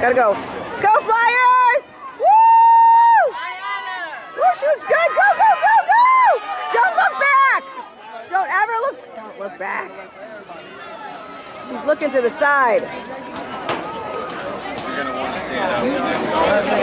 Gotta go. Let's go, Flyers! Woo! Woo, she looks good. Go, go, go, go! Don't look back! Don't ever look. Don't look back. She's looking to the side. You're gonna want to stand up.